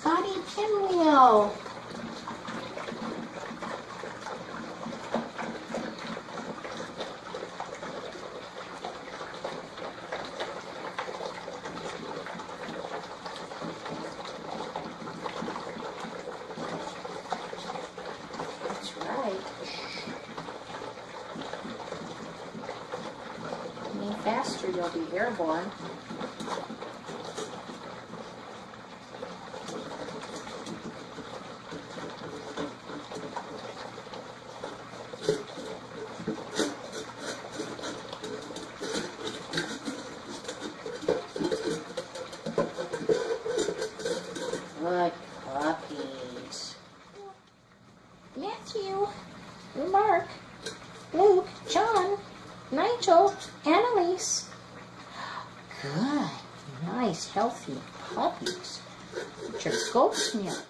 Scotty Pinwheel. That's right. Any faster, you'll be airborne. Good puppies. Matthew, Mark, Luke, John, Nigel, Annalise. Good, nice, healthy puppies. Get your goat's milk.